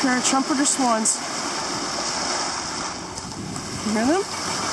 pair of trumpeter swans. You hear them?